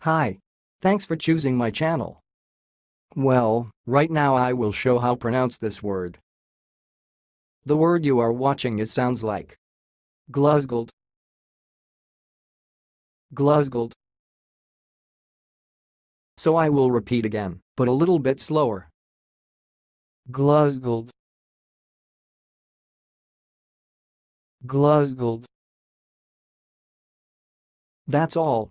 Hi. Thanks for choosing my channel. Well, right now I will show how pronounce this word. The word you are watching is sounds like Gluzgold. Gluzgold. So I will repeat again, but a little bit slower. Gluzgold. Gluzgold. That's all,